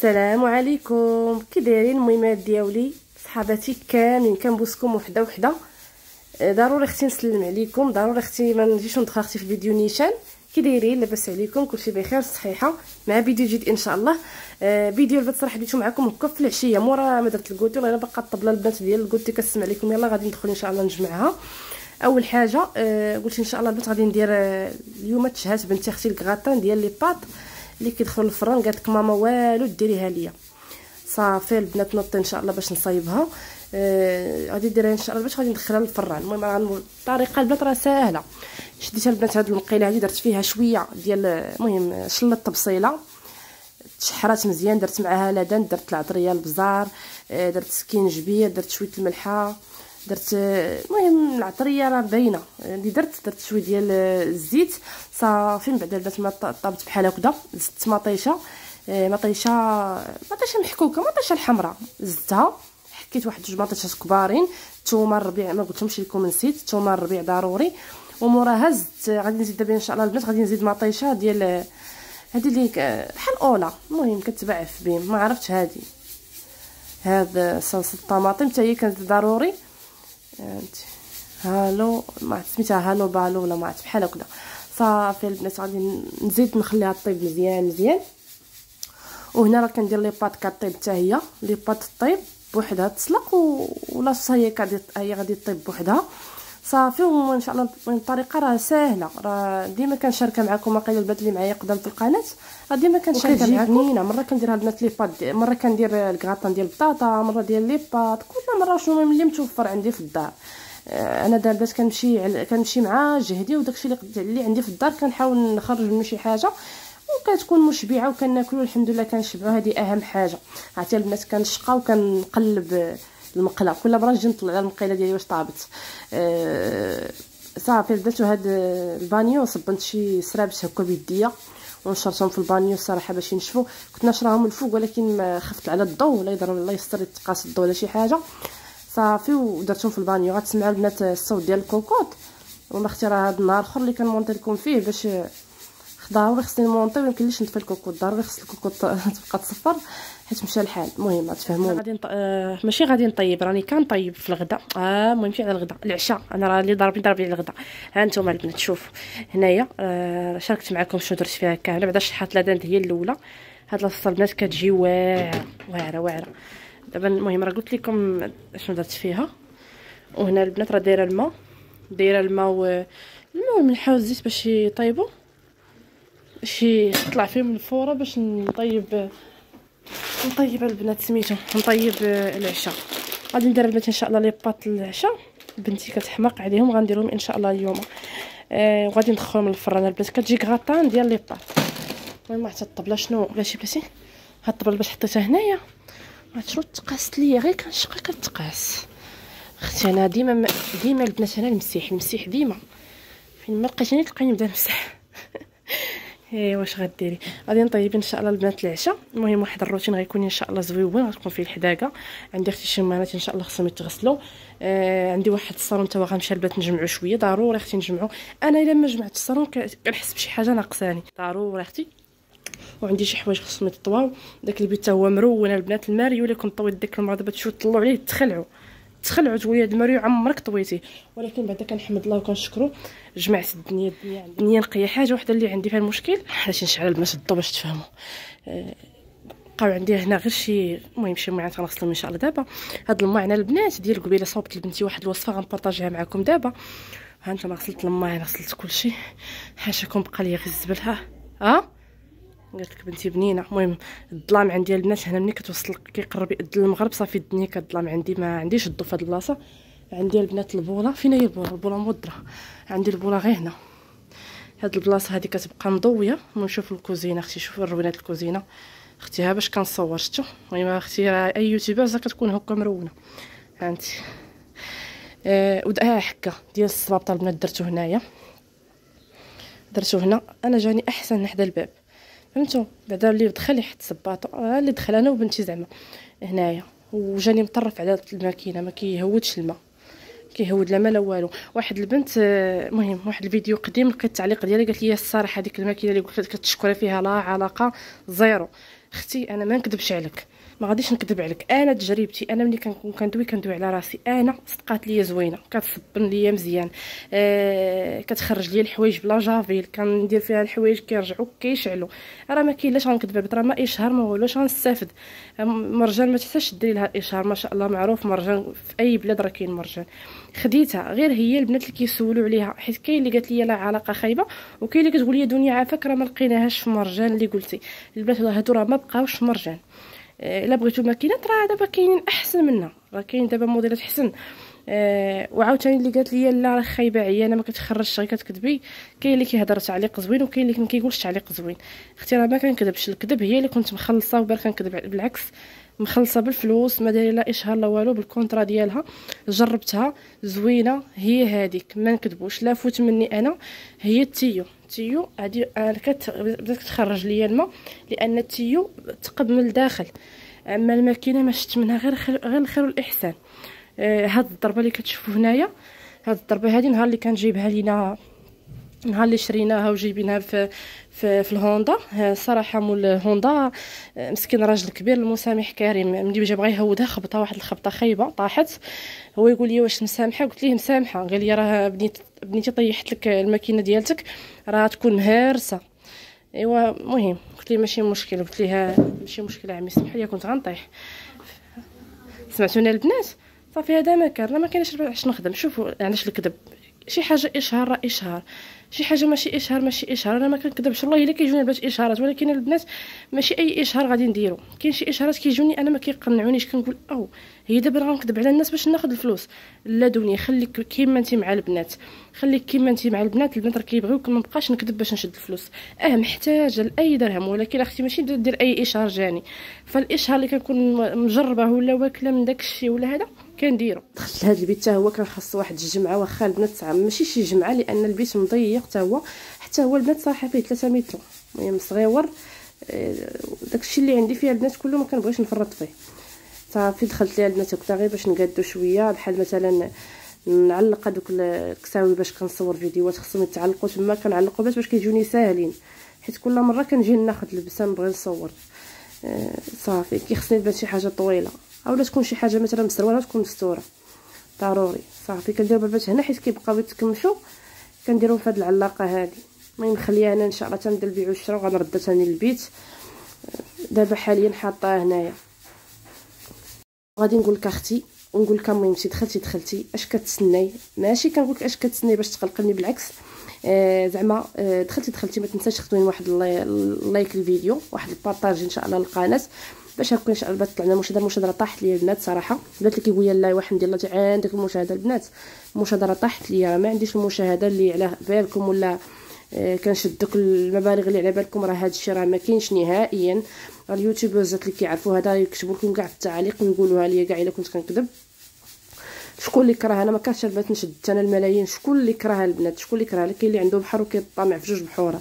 السلام عليكم. كي دايرين المهمات ديالي؟ صحاباتي كاملين كنبوسكم وحده وحده. آه، ضروري أختي نسلم عليكم. ضروري أختي ما نجيش ندخل أختي في الفيديو نيشان. كي دايرين لاباس عليكم كلشي بخير صحيحة. مع فيديو جديد إن شاء الله. آه فيديو البنات صراحة بديتو معكم هكا في العشيه مورا. ما درت ال goûter والله باقا الطبلة البنات ديال ال goûter كنسمع لكم. يلا غادي ندخل إن شاء الله نجمعها. أول حاجة آه قلت إن شاء الله البنات غادي ندير آه اليوم تشهات بنتي أختي الكغاتان ديال les pâtes اللي كيدخلوا الفران قالت لك ماما والو ديريها ليا. صافي البنات نوطي إن شاء الله باش نصايبها. آه غادي نديرها إن شاء الله باش غادي ندخلها للفران. المهم الطريقة البنات راه ساهلة. شديتها البنات هاد المقيلة هادي درت فيها شوية ديال المهم شلت بصيله تشحرات مزيان درت معاها لدن درت العطرية البزار آه، درت سكينجبير درت شوية الملحة. درت المهم العطرية راه باينة. اللي درت درت شوية ديال الزيت. صافي من بعد البنات ما طابت بحال هكذا زدت مطيشة. آه، مطيشة مطيشة محكوكة مطيشة الحمراء. زدتها. حكيت واحد جوج مطيشات كبارين. الثومه الربيع ما قلتلهمش لكم نسيت. الثومه الربيع ضروري. وموراها زدت غادي نزيد دابا إن شاء الله البنات غادي نزيد مطيشة ديال هذه اللي بحال اولا المهم كتباع في بيم ما عرفتش هذه هاد صلصة الطماطم حتى هي كانت ضروري. هالو ما سميتها هالو بالو ولا ما عرفت بحال هكذا. صافي البنات غادي نزيد نخليها طيب مزيان مزيان. وهنا راه كندير لي بات كطيب حتى هي لي بات طيب بوحدها تسلق ولا هي كادي هي غادي طيب بوحدها. صافي وإن شاء الله الطريقة راه ساهلة. راه ديما كنشاركها معكم واقيلا البنات اللي معايا قدام في القناة. راه ديما كنشاركها معكم بنينه مرة كنديرها البنات لي بات مرة كندير الكراطان ديال البطاطا مرة ديال لي بات كل مرة شنو اللي متوفر عندي في الدار. آه، أنا دابا كنمشي كنمشي مع جهدي وداكشي اللي عندي في الدار كنحاول نخرج منه شي حاجة. وكتكون مشبعة وكناكلوا الحمد لله كنشبعوا هذه أهم حاجة. عرفتي البنات كنشقى وكنقلب المقلة. كل مرة نجي نطلع على المقيله ديالي واش طابت. أه صافي بدات هاد البانيو صبنت شي سرابس هكا بيديا ونشرتهم في البانيو الصراحة باش ينشفوا كنت نشراهم الفوق ولكن خفت على الضوء ولا يضرب الله يستر يتقاس الضوء ولا شي حاجة. صافي ودرتهم في البانيو. غتسمعوا البنات الصوت ديال الكوكوط وما أختي راه هاد النهار الأخر اللي كنمونطي لكم فيه باش ضروري خصني نمونطي وميمكنليش نطفي الكوكوط ضروري خص الكوكوط تبقى تصفر حيت مشى الحال. المهم تفهموا. غادي نط... آه ماشي غادي نطيب راني كنطيب في الغداء آه المهم على الغداء العشاء. أنا راه اللي ضربني ضربني الغداء ها أنتم البنات شوفوا هنايا آه شاركت معكم شنو درت فيها كاملة. بعدا شحات لادانت هي الأولى. هاد الصلصة البنات كتجي واعرة واعرة واعرة. دابا المهم راه قلت لكم شنو درت فيها. وهنا البنات راه دايرة الماء. دايرة الماء و الماء والملح والزيت باش يطيبوا باش يطلع فيهم الفورة باش نطيب نطيب البنات سميتو نطيب العشاء. غادي ندير البنات إن شاء الله لي باط العشاء. بنتي كتحماق عليهم غنديرهم إن شاء الله اليوم. آه وغادي ندخلهم للفران البنات كتجي كغاطان ديال لي باط المهم حتى الطبلة شنو بلاتي بلاتي؟ هاد الطبلة باش حطيتها هنايا. شنو تقاست ليا غير كنشقى كتقاس. أختي أنا ديما ديما البنات أنا المسيح المسيح ديما. فين ما لقيتيني تلقيني نبدا نمسح إيه واش غديري؟ غادي نطيب إن شاء الله البنات العشاء. المهم واحد الروتين غيكون إن شاء الله زويون غتكون فيه الحداقة. عندي أختي شمانات إن شاء الله خصهم يتغسلوا. آه عندي واحد الصالون توا غنمشي البنات نجمعوا شوية. ضروري أختي نجمعوا أنا إلا ما جمعت الصالون كنحس بشي حاجة ناقصاني. ضروري أختي. وعندي شي حوايج خصهم يطواو داك البيت هو مرون البنات الماريو كنت طويت ديك المره دابا تشوفوا طلعوا عليه تخلعوا تخلعوا تقولي هاد الماريو عمرك طويتيه ولكن بعدا كنحمد الله وكنشكرو. جمعت الدنيا الدنيا نقية. حاجة وحدة اللي عندي فيها المشكل علاش نشعل البنات الضو باش تفهموا أه بقاو عندي هنا غير شي المهم شي معان غنغسلهم إن شاء الله دابا. هاد الماعن البنات ديال قبيلة صوبت لبنتي واحد الوصفة غنبارطاجيها معكم دابا. ها غسلت الماعن غسلت كلشي. حاشاكم بقى لي غير الزبل ها. ها؟ قالت لك بنتي بنينة المهم الظلام عندي البنات هنا ملي كتوصل كيقرب المغرب صافي الدنيا كتظلم عندي ما عنديش الضو في هاد البلاصة. عندي البنات البوله فين هي البوله البوله مودرة. عندي البوله غير هنا. هاد البلاصة هادي كتبقى مضوية. ونشوف الكوزينة أختي شوفوا روينات الكوزينة. أختي ها باش كنصور شفتو المهم أختي أي يوتيوبر كتكون هكا مرونه هانتي آه ودها حكه ديال الصبابطة البنات درتو هنايا. درتو هنا. أنا جاني أحسن حدا الباب. فهمتوا بعدا اللي دخل يحط صباطو آه اللي دخل أنا وبنتي زعما هنايا. وجاني مطرف على الماكينة ما كيهودش الماء كيهود لا ما لا والو. واحد البنت المهم آه، واحد الفيديو قديم لقيت التعليق ديالها قالت لي الصراحة هذيك الماكينة اللي قلت لك كتشكرها فيها لا علاقة zéro. أختي أنا ما نكذبش عليك. ما غاديش نكذب عليك. أنا تجربتي أنا ملي كنكون كندوي كندوي على راسي. أنا صدقات ليا زوينة كتصبن ليا مزيان. آه كتخرج ليا الحوايج بلا جافيل كندير فيها الحوايج كيرجعوا كيشعلوا. راه ما كاين لاش غنكذب راه ما اشهار ما والو غنستافد مرجان ما تحتاجش ديري لها إشهار ما شاء الله معروف مرجان. في أي بلاد راه كاين مرجان. خديتها غير هي البنات اللي كيسولوا عليها. حيت كاين اللي قالت لي لا علاقة خايبة وكاين اللي كتقول لي دنيا عافاك راه ما لقيناهاش في مرجان اللي قلتي. البنات هادو راه ما بقاوش في مرجان. آه، إلا بغيتو ماكينات راه دابا كاينين أحسن منها راه كاين دابا موديلات أحسن. أه وعاوتاني اللي قالت لي لا راه خايبة عيانه ما كتخرجش غير كتكذبي. كاين اللي كيهضر تعليق زوين وكاين اللي ما كيقولش تعليق زوين. أختي راه ما كنكذبش الكذب هي اللي كنت مخلصة وبار كنكذب بالعكس. مخلصة بالفلوس ما دايره لا إشهار لا والو بال contrat ديالها. جربتها زوينة هي هذيك ما نكذبوش لا فوت مني أنا هي ال tuyau ال tuyau هادي أنا كت بدات كتخرج ليا الماء لأن ال tuyau تقب من الداخل. أما الماكينة ما شفت منها غير خير غير الخير والاحسان آه هاد الضربة اللي كتشوفوا هنايا هاد الضربة هادي نهار اللي كان جايبها لينا نهار اللي شريناها وجايبينها في في, في الهوندا. صراحة مول الهوندا آه، مسكين راجل كبير المسامح كريم. ملي جا بغى يهودها خبطها واحد الخبطة خايبة طاحت. هو يقول لي واش مسامحة؟ قلت ليه مسامحة؟ قال لي راه بنيت بنيتي طيحت لك الماكينة ديالتك راه تكون مهرسه ايوا المهم قلت ليه ماشي مشكل. قلت ليه ماشي مشكل عمي سمح لي كنت غنطيح. سمعتوني البنات؟ صافي هذا ما كان. ما كاينش باش نخدم. شوفوا علاش الكذب. شي حاجة إشهار راه إشهار. شي حاجة ماشي إشهار ماشي إشهار. أنا ما كنكذبش. والله إلا كيجوني البنات إشهارات ولكن البنات ماشي أي إشهار غادي نديرو. كاين شي إشهارات كيجوني أنا ما كيقنعونيش. كنقول أو هي دابا غنكذب على الناس باش ناخذ الفلوس. لا دنيا خليك كيما انت مع البنات. خليك كيما انت مع البنات. البنات راه كيبغيوك ما بقاش نكذب باش نشد الفلوس. أه محتاجة لأي درهم ولكن أختي ماشي دير أي إشهار جاني. فالإشهار اللي كنكون مجربة ولا واكلة من داكشي ولا هذا كنديرو. دخلت لهاد البيت حتى هو كان خاص واحد الجمعة واخا البنات ماشي شي جمعة لأن البيت مضيق. حتى هو. حتى هو البنات صراحة فيه 3 متر. المهم صغيور آه، داكشي اللي عندي فيها البنات كله ما كنبغيش نفرط فيه. صافي دخلت ليها البنات وقتها غير باش نقادو شوية بحال مثلا نعلق هذوك الكساوي باش كنصور فيديوهات خصهم يتعلقوا تما كنعلقوا باش باش كيجوني ساهلين. حيت كل مرة كنجي ناخذ لبسة نبغي نصور. آه صافي. كيخصني البنات شي حاجة طويلة. اولا تكون شي حاجة مثلا مسروله تكون مستورة. ضروري. صافي. كندير بالبات هنا حيت كيبقاو يتكمشوا. كنديرهم في هاد العلاقة هادي. المهم نخليها أنا إن شاء الله تنبدا البيع والشراء وغنردها ثاني للبيت. دابا حاليا حاطاها هنايا. غادي نقول لك أختي ونقول لك المهم سي دخلتي دخلتي. أش كتسناي؟ ماشي كنقول لك أش كتسناي باش تقلقني بالعكس. آه زعما آه دخلتي دخلتي ما تنساش تخدمي واحد ال like الفيديو واحد ال partage إن شاء الله للقناة. باش هكا ان طلعنا مشاهده المشاهده طاحت ليا البنات صراحة. البنات اللي كيقول لا واحد الله عندك المشاهدة البنات. المشاهده طاحت ليا ما عنديش المشاهدة اللي على بالكم ولا آه كنشد دوك المبالغ اللي على بالكم. راه هادشي راه ما كاينش نهائيا. اليوتيوبرز اللي كيعرفوا هذا يكتبوا لكم كاع في التعاليق ويقولوها ليا كاع إلا كنت كنكذب. شكون اللي كره أنا ما كانش البنات نشد أنا الملايين شكون اللي كره البنات؟ شكون اللي كره كاين اللي عنده بحر وكيطامع في جوج بحورة.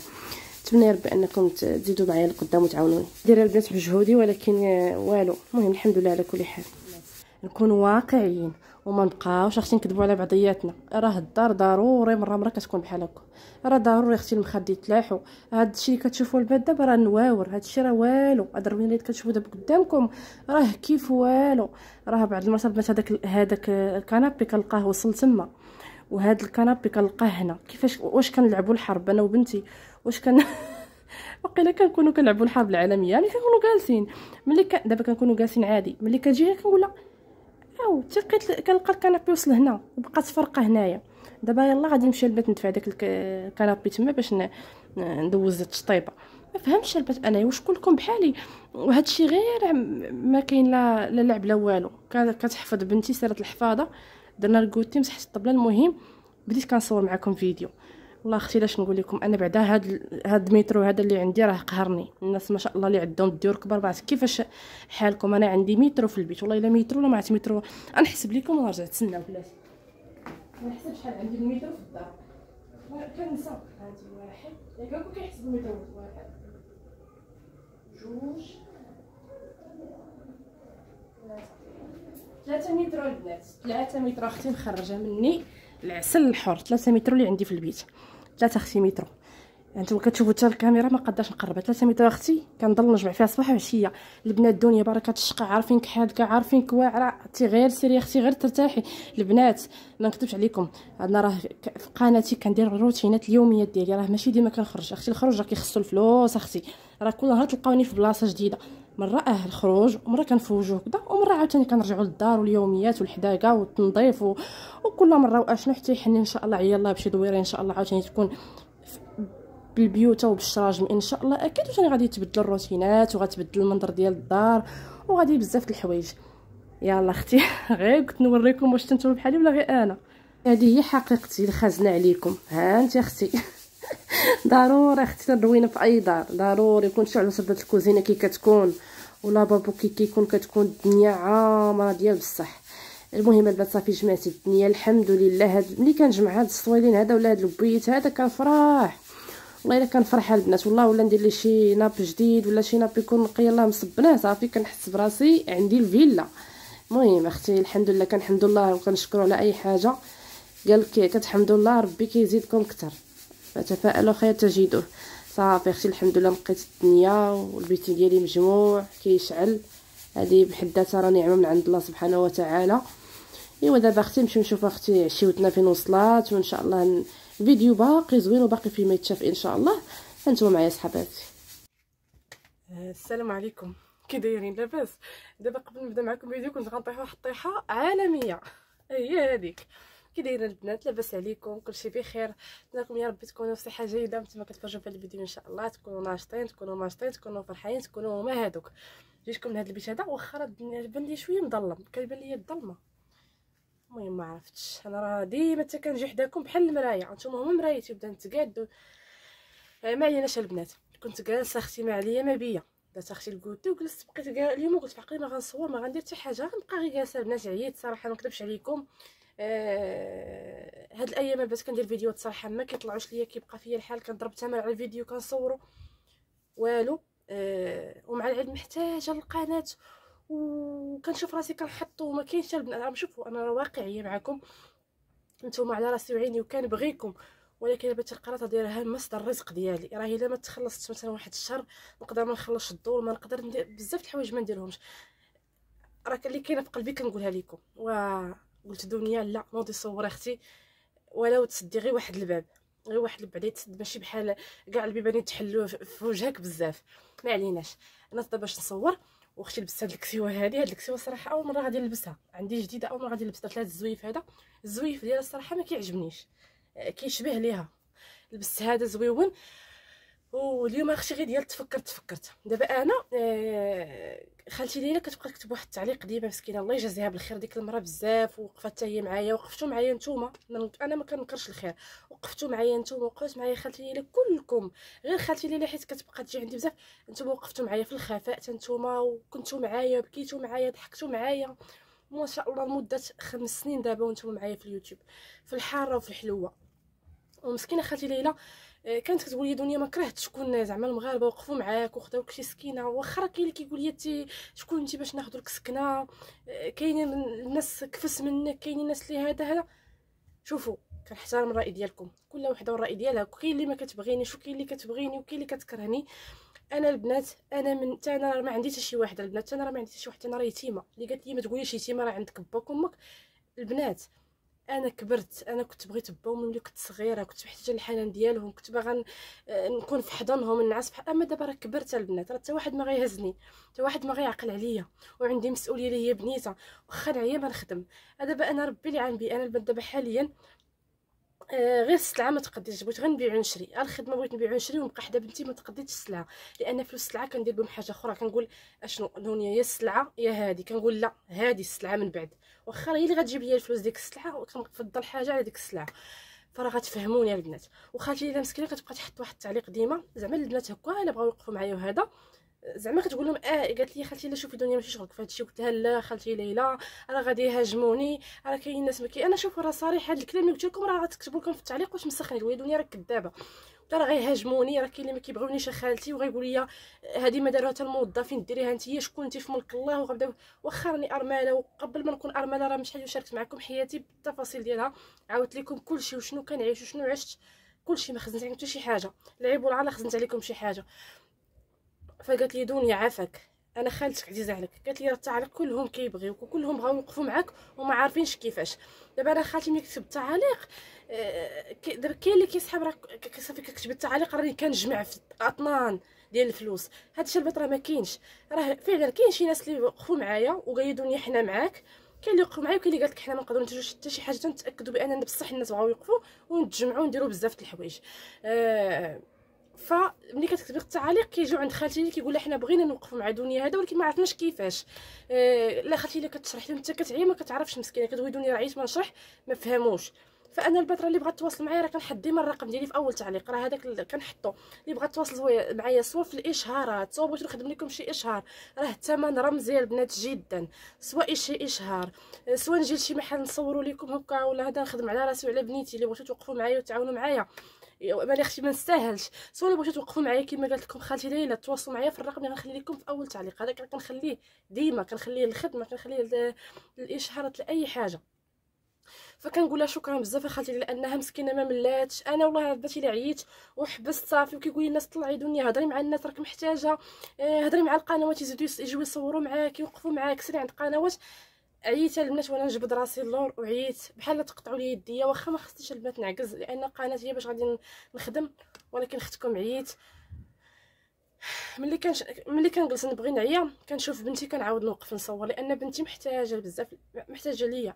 نتمنى ربي انكم تزيدوا معايا لقدام وتعاونوني. دايرة البنات بجهودي ولكن والو. المهم الحمد لله على كل حال. نكونوا واقعيين وما نبقاوش أختي نكذبوا على بعضياتنا. راه الدار ضروري مرة مرة كتكون بحال هكا. راه ضروري أختي المخد يتلاحوا هاد الشيء اللي كتشوفوا البنات دابا راه نواور هاد الشيء راه والو. هاد اللي كتشوفوا دابا قدامكم راه كيف والو. راه بعض المرات البنات هذاك هذاك الكنابي كنلقاه وصل تما. وهاد الكنابي كنلقاه هنا. كيفاش واش كنلعبوا الحرب؟ أنا وبنتي. واش كان وقيلا كنكونوا كنلعبوا الحرب العالمية. ملي كنكونوا جالسين. ملي ك... دابا كنكونوا جالسين عادي. ملي كتجي كنقول أو تلقيت كنلقى الكنابي وصل هنا. وبقات فرقة هنايا. دابا يلا غادي نمشي للبيت ندفع داك الكنابي تما باش ندوز التشطيبه ما فهمتش البنات أنا واش كلكم بحالي؟ وهذا الشيء غير ما كاين لا لا لعب لا والو. كتحفظ بنتي سيرت الحفاظة. درنا ال goûter مسحت الطبلة. المهم بديت كنصور معكم فيديو. والله أختي لاش نقول لكم؟ أنا بعدا هاد هاد المترو هذا اللي عندي راه قهرني. الناس ما شاء الله اللي عندهم الديور كبار بعد كيفاش حالكم؟ أنا عندي مترو في البيت. والله إلا مترو ولا ما عرفت مترو. نحسب لكم ونرجع تسناو بلاتي نحسب شحال عندي المترو في الدار. كنسى هادي واحد. ياك كيحسب المترو واحد. جوج. ثلاثة. مترو البنات. ثلاثة مترو. أختي مخرجة مني. العسل الحر. 3 متر اللي عندي في البيت. 3 أختي متر أنتم كتشوفوا حتى الكاميرا ما قداش نقرب 3 متر أختي كنضل نجمع فيها صباح وعشية. البنات الدنيا بركة الشقه عارفينك حادقه عارفينك واعره انت غير سيري أختي غير ترتاحي. البنات ما نكذبش عليكم. أنا راه في قناتي كندير الروتينات اليوميات ديالي. راه ماشي ديما كنخرج. أختي الخروج راه كيخصو الفلوس أختي. راه كل نهار تلقاوني في بلاصة جديدة. مره آه الخروج ومرة كنفوجو هكذا ومرة عاوتاني كنرجعوا للدار واليوميات والحداقة والتنظيف و... وكل مرة واشنو حتى يحني إن شاء الله عيالله بشي دويرة إن شاء الله عاوتاني تكون بالبيوته وبالشراجم إن شاء الله أكيد واش غادي يتبدل الروتينات وغتبدل المنظر ديال الدار وغادي بزاف د الحوايج. يلا أختي غير كنت نوريكم واش نتوما بحالي ولا غير أنا؟ هذه هي حقيقتي الخزنة عليكم. ها أنت أختي؟ ضروري أختي تروينا في أي دار. ضروري يكون شعلوا سبت الكوزينة كي كتكون. ولا بابو كي كيكون كتكون الدنيا عامره ديال بصح. المهم البنات صافي جمعت الدنيا؟ الحمد لله. هاد ملي كنجمع هاد الصوالين هذا ولا هاد البيت هذا كنفرح والله إلا كنفرح البنات. والله ولا ندير لي شي ناب جديد ولا شي ناب يكون نقي. يلاه مصبناه صافي كنحس براسي عندي الفيلا. المهم أختي الحمد لله كنحمد الله وكنشكروا على أي حاجة. قال لك كتحمدوا الله ربي كيزيدكم كثر فتفائلوا خير تجدوه. صافي أختي الحمد لله نقيت الدنيا والبيت ديالي مجموع كيشعل. هذه بحد ذاتها راه نعمة من عند الله سبحانه وتعالى. إيوا دابا أختي نمشيو نشوف أختي عشيوتنا فين وصلات وإن شاء الله الفيديو باقي زوين وباقي فيه ما يتشاف إن شاء الله. أنتم معايا صحباتي السلام عليكم. كي دايرين لاباس؟ دابا قبل نبدا معكم فيديو كنت غنطيح واحد الطيحه عالميه هي هذيك كي دايرين البنات لاباس عليكم كلشي بخير. نتمنىكم يا ربي تكونوا في صحة جيدة نتوما كتفرجوا في الفيديو إن شاء الله. تكونوا ناشطين تكونوا ناشطين تكونوا فرحانين تكونوا ما هادوك. جيتكم لهذا البيت هذا واخا الدنيا بان لي شوية مظلم كيبان لي الظلمة. المهم ما عرفتش. أنا راه ديما حتى كنجي حداكم بحال المرايه نتوما هما مرايتي بدا نتقاد آه، ما عليناش البنات. كنت جالسه أختي ما عليا ما بيا. درت أختي الكوتي وجلست بقيت اليوم قلت عقلي ما غنصور ما غندير حتى حاجة. غنبقى غير جالسة البنات عييت صراحة ما نكذبش عليكم. آه هاد الأيام البنات كندير فيديوهات صراحة ما كيطلعوش ليا كيبقى فيا الحال كنضرب تمر على الفيديو كنصورو. والو آه ومع العلم محتاجة القناة وكنشوف راسي كنحط وما كاينش البنات. شوفوا أنا واقعيه معكم نتوما على راسي وعيني وكنبغيكم. ولكن بنت القناه ديالها مصدر الرزق ديالي. راه إلا ما تخلصت مثلا واحد الشهر نقدر ما نخلصش الضوء ما نقدر ندير بزاف د الحوايج ما نديرهمش. راه اللي كاينة في قلبي كنقولها لكم وقلت دنيا لا نوضي صوري أختي. ولو تسدي غير واحد الباب غير واحد الباب يتسد ماشي بحال كاع البيبان يتحلوا في وجهك بزاف. ما عليناش. أنا باش نصور وأختي لبست هاد الكسيوة هادي. هاد الكسيوة الصراحه أول مرة غادي نلبسها. عندي جديدة أول مرة غادي نلبسها. هاد الزويف هذا. الزويف ديالها الصراحه ما كيعجبنيش. آه، كيشبه ليها. لبست هذا زويون. واليوم أختي غير ديال تفكرت تفكرت دابا أنا آه خالتي ليلى كتبقى تكتب واحد التعليق ديما مسكينة. الله يجازيها بالخير ديك المرة بزاف وقفت هي معايا وقفتوا معايا نتوما. أنا ما كنكرش الخير. وقفتوا معايا نتوما وقفت معايا خالتي ليلى كلكم. غير خالتي ليلى حيت كتبقى تجي عندي بزاف نتوما وقفتوا معايا في الخفاء نتوما وكنتوا معايا بكيتوا معايا ضحكتوا معايا. ما شاء الله لمدة خمس سنين دابا وأنتم معايا في اليوتيوب. في الحارة وفي الحلوة. ومسكينة خالتي ليلى كانت كتقول لي دنيا ما كرهت شكون زعما المغاربة وقفوا معاك وخداوك شي سكينة واخا كاين اللي كيقول لي شكون انت باش ناخذ لك سكنة؟ آه، كاينين الناس كفس منك كاينين الناس اللي هذا هذا. شوفوا كنحترم الرأي ديالكم كل وحدة والرأي ديالها كاين اللي ما كتبغينيش وكاين اللي كتبغيني وكاين اللي كتكرهني. أنا البنات أنا من حتى أنا ما عندي حتى شي واحدة البنات أنا راه ما عندي حتى شي واحدة أنا راه يتيمة. اللي قالت لي ما تقوليش يتيمة راه عندك باك وأمك. البنات أنا كبرت أنا كنت بغيت با ملي كنت صغيرة كنت محتاجه الحنان ديالهم كنت باغا نكون في حضنهم النعاس أما دابا راه كبرت البنات راه حتى واحد ما غيهزني حتى واحد ما غيعقل عليا وعندي مسؤولية اللي هي بنيته واخا نعيا ما نخدم. دابا أنا ربي اللي بي أنا دابا حاليا آه غير السلعة ما تقديش بغيت غير نبيع ونشري. الخدمة بغيت نبيع ونشري ونبقى حدا بنتي ما تقديتش السلعة لأن فلوس السلعة كندير بهم حاجة أخرى كنقول أشنو دنيا يا السلعة يا هادي كنقول لا هادي السلعة من بعد. واخا هي اللي غتجيب لي الفلوس ديك السلعة وكنفضل حاجة على ديك السلعة. فراه غتفهموني البنات. وخالتي إلا مسكينة كتبقى تحط واحد التعليق ديما. زعما البنات هكا إلا بغاو يوقفوا معايا وهذا زعما كتقول لهم آه قالت لي خالتي لا شوفي دنيا ماشي شغلك في هادشي قلت لها لا خالتي ليلى راه غادي يهاجموني. راه كاين ناس مكي أنا شوفوا راه صريح هاد الكلام اللي قلت لكم راه غتكتبوا لكم في التعليق واش مسخني. وهي دنيا راه كذابه راه غيهاجموني راه كاين اللي ما كيبغيونيش خالتي وغيقول لي هذه ما داروها حتى الموظفين ديريها انت؟ شكون؟ انت في ملك الله وغنبداو واخا راني أرملة وقبل ما نكون أرملة راه مش شاركت معكم حياتي بالتفاصيل ديالها عاودت لكم كلشي وشنو كنعيش وشنو عشت كلشي ما خزنت عليكم حتى شي حاجة. العيب ولا لا خزنت عليكم شي حاجة. فقالت لي دنيا عافاك. أنا خالتك عزيزة عليك. قالت لي راه كلهم كيبغيوك وكلهم بغاو يوقفوا معاك وما عارفينش كيفاش. دابا أنا خالتي ملي كتب التعاليق آه، دابا كاين اللي كيسحب راه صافي كتكتب التعاليق راني كنجمع في اطنان ديال الفلوس. الشيء البط راه ما كاينش. راه فعلا كاين شي ناس اللي وقفوا معايا وقيدوني حنا معاك. كاين اللي وقفوا معايا وكاين اللي قالت لك حنا ما نقدروا ننتجوا حتى شي حاجة تنتاكدوا بان بصح الناس بغاو يوقفوا ونتجمعوا ونديروا بزاف د الحوايج. آه فملي كتكتبي التعاليق كيجيو عند خالتي اللي كيقول لها حنا بغينا نوقفوا مع دنيا هذا ولكن ما عرفناش كيفاش. آه لا خالتي اللي كتشرح لهم انت كتعي ما كتعرفش مسكينة كتقول دنيا عييت ما نشرح ما فهموش. فأنا الباتره اللي بغات تواصل معايا راه كنحط ديما الرقم ديالي في أول تعليق راه هذاك كنحطو. اللي بغات تواصل معايا سواء في الإشهارات سواء بغيت نخدم لكم شي إشهار. راه الثمن رمزي البنات جدا. سواء شي إشهار. سواء نجي لشي محل نصوروا لكم هكا ولا هذا نخدم على راسي وعلى بنيتي اللي بغيتو توقفوا معايا وتعاونوا معايا. مالي أختي ما نستاهلش. سواء بغيتو توقفوا معايا كما قالت لكم خالتي ليلى تواصلوا معايا في الرقم اللي غنخلي لكم في أول تعليق. هذاك كنخليه ديما كنخليه للخدمة كنخليه للاشهارات لأي حاجة. فكنقول لها شكرا بزاف خالتي لأنها مسكينة ما ملاتش. أنا والله باتي لي عييت وحبست صافي وكيقول الناس طلعي دنيا هضري مع الناس راك محتاجة. آه، هضري مع القنوات يزيدوا يجيو يصوروا معاك يوقفوا معاك سيري عند القنوات عييت البنات وأنا نجبد راسي اللور وعييت بحال تقطعوا لي يديا واخا ما خصنيش البنات نعكز لأن قناتي هي باش غادي نخدم ولكن اختكم عييت. ملي كان ملي كنجلس نبغي نعيا كنشوف بنتي كنعاود نوقف نصور لأن بنتي محتاجة بزاف محتاجة ليا.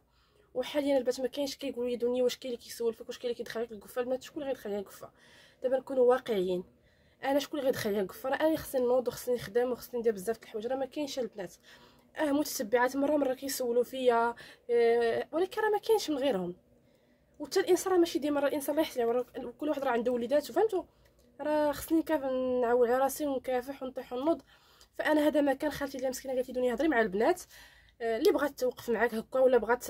وحاليا البنات ما كاينش كيقولوا لي دنيا واش كاين اللي كيسول فيك واش كاين اللي كيدخل لك الكفة. البنات شكون اللي غيدخل لي الكفة؟ دابا نكونوا واقعيين. أنا شكون اللي غيدخل لي الكفة؟ راه أنا خصني نوض وخصني نخدم وخصني ندير بزاف د الحوايج. راه ما كاينش البنات. آه متتبعات مرة مرة كيسولوا فيا. آه ولكن راه ما كاينش من غيرهم. وحتى الإنسان راه ماشي ديما الإنسان الله يحسن كل واحد راه عنده وليدات فهمتوا؟ راه خصني كيف نعول على راسي ونكافح ونطيح ونوض فأنا هذا ما كان خالتي اللي مسكينة قالت لي دنيا هضري مع البنات. آه، اللي بغات توقف معاك هكا ولا بغات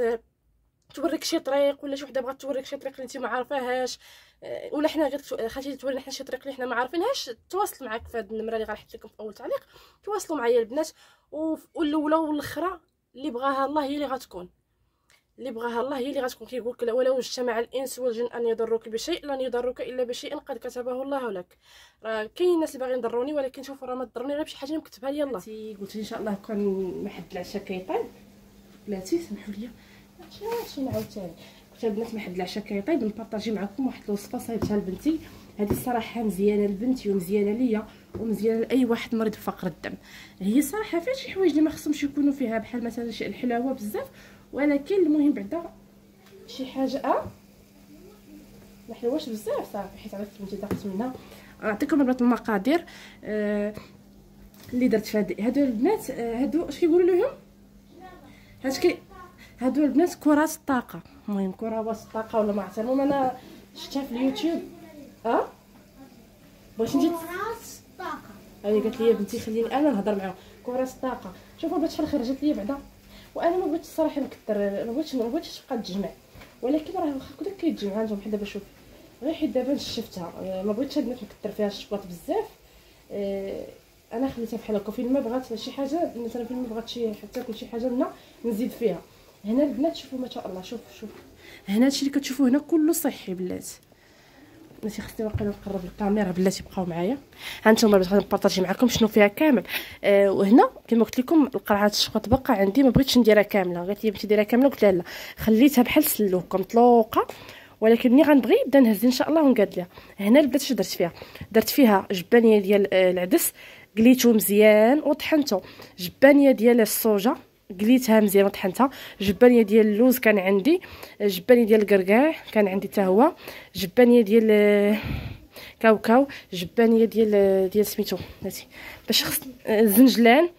توريك شي طريق ولا شي وحده بغات توريك شي طريق اللي انت ما عارفاهاش. آه، ولا حنا غير خاطي تورينا حنا شي طريق اللي حنا ما عارفينهاش تواصل معاك في هذه النمرة اللي غنحط لكم في أول تعليق. تواصلوا معايا البنات. والأولى والأخرى اللي بغاها الله هي اللي غتكون. اللي بغاها الله هي اللي غتكون. كيقول لك ولو اجتمع الإنس والجن أن يضروك بشيء لن يضروك إلا بشيء قد كتبه الله لك. راه كاين الناس اللي باغيين يضروني ولكن شوفوا راه ما تضرني غير بشي حاجة مكتبها لي الله. قلت إن شاء الله كان محد العشاء كيطيب بلاتي سمحوا لي. شنو عاوتاني. قلت البنات محد العشاء كيطيب نبارطاجي معكم واحد الوصفة صايبتها لبنتي. هذه الصراحة مزيانة لبنتي ومزيانة ليا ومزيانة لأي واحد مريض بفقر الدم. هي صراحة فيها شي حوايج اللي ما خصهمش يكونوا فيها بحال مثلا شي الحلاوة بزاف ولكن المهم بعدا شي حاجة آه ما بزاف صافي حيت عرفت بنتي ضاقت منها. نعطيكم البنات المقادير آه اللي درت في هادو البنات آه هادو اش كيقولوا لهم؟ هاد كي هادو البنات كرات الطاقه المهم كرات الطاقه ولا ما عرفت المهم أنا شفتها في اليوتيوب. أه؟ بغيتي نجي كرات الطاقه هي قالت لي بنتي خليني أنا نهضر معاهم. كرات الطاقه شوفوا البنات شحال خرجت لي بعدا. وأنا ما بغيتش الصراحه نكثر ما بغيتش ما بغيتش تبقى تجمع. ولكن راه واخا كدا كيتجمع عندهم بحال دابا شوف. غير حيت دابا شفتها. ما بغيتش هاد نكثر فيها الشوكولاط بزاف. آه أنا خليتها بحال هكا. فين ما بغات شي حاجة مثلا فين ما بغات شي حتى تاكل شي حاجة منها نزيد فيها. هنا البنات شوفوا ما شاء الله شوف شوف. هنا هادشي اللي كتشوفوه هنا كله صحي بلاتي بلاتي خصني واقيلا نقرب الكاميرا بلاتي بقاو معايا. ها نتوما باش غادي نبارطاجي معكم شنو فيها كامل. آه وهنا كما قلت لكم القرعة الشوكولاته بقى عندي ما بغيتش نديرها كاملة. قالت لي بغيتي ديرها كاملة قلت لها لا خليتها بحال سلوكة مطلوقة. ولكن ملي غنبغي نبدا نهز إن شاء الله ونقاد ليها هنا البنات اش درت فيها؟ درت فيها جبانية ديال آه، العدس. قليتو مزيان وطحنتو. جبانية ديال الصوجة. قليتها مزيان وطحنتها. جبانية ديال اللوز كان عندي. جبانية ديال الكركاع كان عندي حتى هو. جبانية ديال كاوكاو. جبانية ديال ديال سميتو. بلاتي باش خص الزنجلان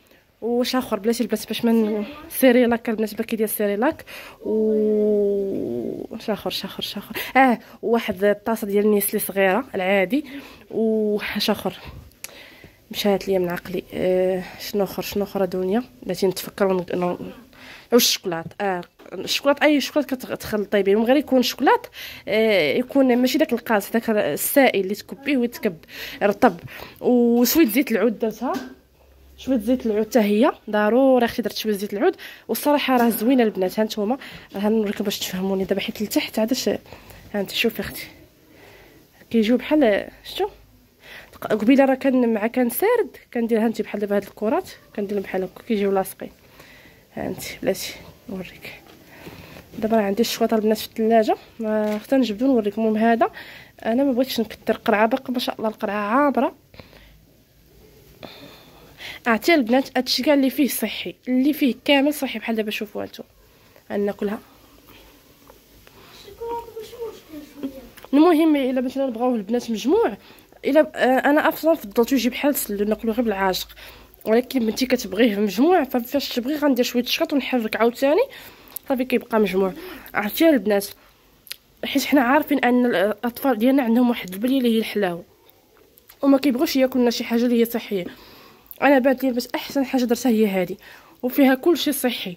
واش آخر؟ بلاتي البنات باش من سيريلاك. البنات paquet ديال سيريلاك. و شاخر شاخر شاخر آه واحد الطاسة ديال النيسلي صغيرة العادي. وشاخر مشات ليا من عقلي. آه شنو آخر؟ شنو آخر دنيا بلاتي نتفكر ون... واش الشوكولات. آه الشوكولات أي شوكولات كتخلطي به غير يكون شوكولات آه يكون ماشي داك القاص داك السائل اللي تكبيه ويتكب رطب وشوية زيت العود درتها. شوية زيت العود حتى هي. ضروري أختي درت شوية زيت العود. والصراحة راه زوينة البنات ها نتوما. ها نوريكم باش تفهموني. دابا حيت لتحت عاد ها انت شوفي أختي. كيجيو بحال شتو قبيلة راه كان مع كان سارد كندير هانتي بحال دابا هاد الكرات كندير بحال هكا كيجيو لاصقين. هانتي بلاتي نوريك. دابا راه عندي الشوكولاته البنات في الثلاجة حتى نجبدو نوريكم المهم هذا أنا ما بغيتش نكثر قرعة باقا ما شاء الله القرعة عابرة. عرفتي البنات هادشي كاع اللي فيه صحي اللي فيه كامل صحي بحال دابا شوفوا هانتوما ناكلها. المهم إلا مثلا بغاو البنات مجموع إلا آه، أنا أصلا فضلت يجي بحال سلو ناكلو غير بالعاشق. ولكن بنتي كتبغيه مجموع فاش تبغي غندير شوية الشكاط ونحرك عاوتاني صافي كيبقى مجموع. عرفتي البنات حيت حنا عارفين أن الأطفال ديالنا عندهم واحد البليه اللي هي الحلاوة. وما كيبغوش ياكلنا شي حاجة اللي هي صحية. أنا بانت لي بس أحسن حاجة درتها هي هذه وفيها كل شيء صحي.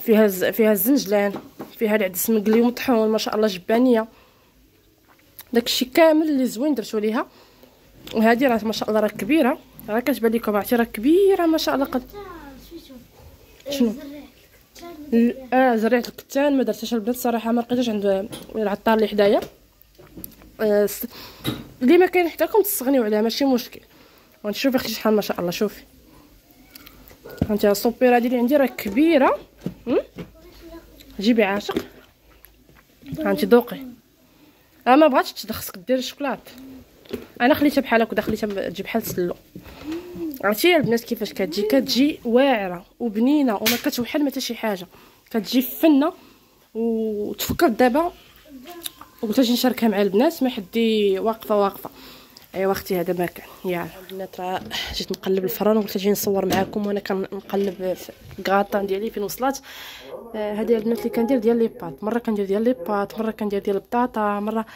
فيها ز... فيها الزنجلان فيها العدس مقلي ومطحون ما شاء الله جبانية. داكشي كامل اللي زوين درتو ليها. وهذه راه ما شاء الله راه كبيرة. راه كتبان لكم عرفتي راه كبيرة ما شاء الله قد شنو؟ آه زريعه الكتان ما درتهاش البنات. الصراحه ما لقيتهاش عند العطار اللي حدايا. آه اللي ما كاين حتى لكم تستغنيو عليها ماشي مشكل. ونشوفي أختي شحال ما شاء الله شوفي. هانتي ال soupière ديالي عندي راه كبيرة. جيبي عاشق. هانتي ذوقي. آه ما بغاتش تدخل خصك دير الشوكولات. أنا خليتها بحال هكا خليتها تجي بحال سلو. عرفتي البنات كيفاش كتجي؟ كتجي واعرة وبنينة وما كتوحل حتى شي حاجة. كتجي فنة وتفكرت دابا. وقلت أجي نشاركها مع البنات ما حدي واقفة واقفة. أيوا أختي هذا ما كان. يا البنات راه جيت نقلب الفران وقلت أجي نصور معكم وأنا كنقلب في الكاطان ديالي فين وصلت هذه البنات اللي كندير ديال les pâtes مره كندير ديال les pâtes مره كندير ديال البطاطا مرة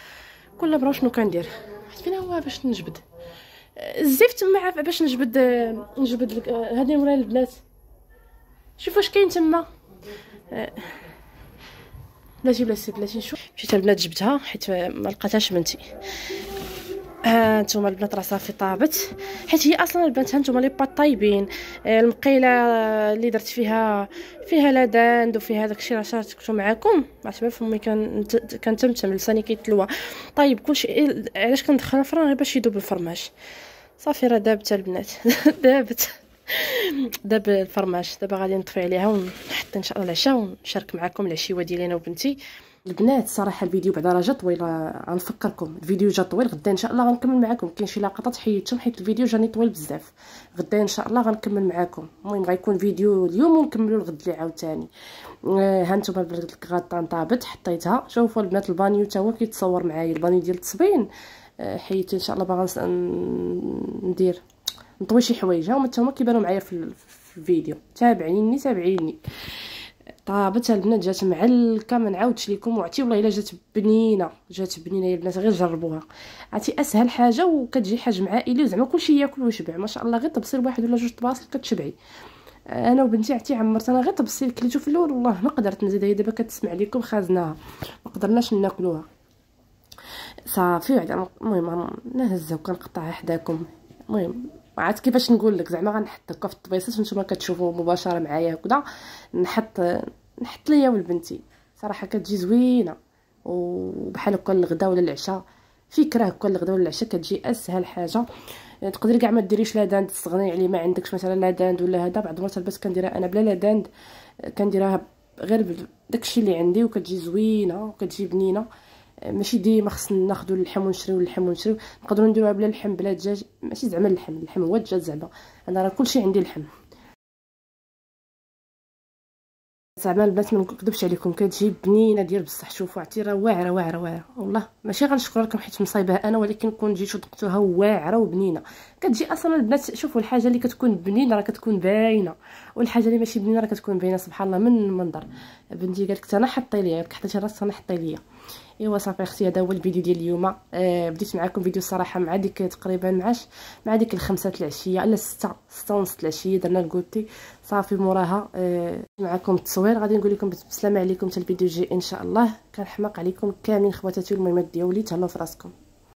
كل مرة شنو كندير فين هو باش نجبد. الزفت مع باش نجبد نجبد هذه مولاي البنات. شوفوا واش كاين تما. بلاتي بلاتي بلاتي نشوف مشيت البنات جبتها حيت ما لقيتهاش بنتي. ها نتوما البنات راه صافي طابت حيت هي أصلا البنات هانتوما لي بات طايبين المقيلة اللي درت فيها فيها لاداند وفيها داكشي راه شاركتو معاكم. عرفتي فمي كان كان تمتم لساني كيتلوى. طيب كلشي علاش كندخل الفران غير باش يذوب الفرماج. صافي راه دابت البنات. دابت. داب الفرماج. دابا غادي نطفي عليها ونحط إن شاء الله العشاء ونشارك معكم العشيوة ديالي أنا وبنتي. البنات صراحة الفيديو بعدا راه جا طويل غنفكركم. الفيديو جا طويل غدا إن شاء الله غنكمل معكم كاين شي لقطات حيدتهم حيت الفيديو جاني طويل بزاف. غدا إن شاء الله غنكمل معكم المهم غيكون فيديو اليوم ونكملوا الغد اللي عاوتاني. آه ها نتوما الكغاطان طابت حطيتها. شوفوا البنات البانيو تا هو كيتصور معايا البانيو ديال التصبين. آه حيت إن شاء الله باغا ندير نطوي شي حوايج. حتى هما كيبانوا معايا في الفيديو. تابعيني تابعيني. طابت البنات جات معلكه ما نعاودش لكم وعرفتي والله إلا جات بنينة جات بنينة يا البنات غير جربوها. عرفتي أسهل حاجة وكتجي حجم عائلي وزعما كلشي ياكل ويشبع ما شاء الله غير تبصير واحد ولا جوج طباصل كتشبعي. أنا وبنتي عرفتي عمرت أنا غير تبصير كليتو في الأول والله ما قدرت نزيد هي دابا كتسمع لكم خازناها ما قدرناش ناكلوها. صافي بعدا المهم نهزها وكنقطعها حداكم. المهم عاد كيفاش نقول لك زعما غنحط هكا في الطبيصات نتوما كتشوفوا مباشرة معايا هكذا نحط نحط ليا ولبنتي صراحة كتجي زوينة. وبحال هكا الغدا ولا العشاء فكرة هكا الغدا ولا العشاء كتجي أسهل حاجة. تقدري كاع ما ديريش la dinde تستغني عليه ما عندكش مثلا la dinde ولا هذا بعض المرات بس كنديرها أنا بلا la dinde كنديرها غير داكشي اللي عندي. وكتجي زوينة وكتجي بنينة. ماشي ديما خصنا ناخذوا اللحم ونشريو اللحم ونشريو نقدروا نديروها بلا اللحم بلا دجاج ماشي زعما اللحم اللحم هو الدجاج زعما. أنا راه كلشي عندي اللحم زعما البنات ما نكذبش عليكم كتجي بنينة ديال بصح شوفوا عرفتي راه واعرة واعرة واعرة. والله ماشي غنشكر لكم حيت مصايبة أنا ولكن كون جيتو ذقتوها واعرة وبنينة. كتجي أصلا البنات شوفوا الحاجة اللي كتكون بنينة راه كتكون باينة. والحاجة اللي ماشي بنينة راه كتكون باينة سبحان الله من المنظر. بنتي قالت أنا حطي ليا حطيتي راسها أنا حطي ليا. ايوا صافي أختي هذا هو الفيديو ديال اليوم آه بديت معكم فيديو الصراحه مع ديك تقريبا معاش مع ديك الخمسة العشيه الا ستة ستة ونص العشيه درنا الكوتي. صافي موراها. آه معكم التصوير غادي نقول لكم بالسلامه عليكم حتى الفيديو الجاي إن شاء الله. كنحماق عليكم كاملين خواتاتي والميمات ديالي. تهلاو في راسكم.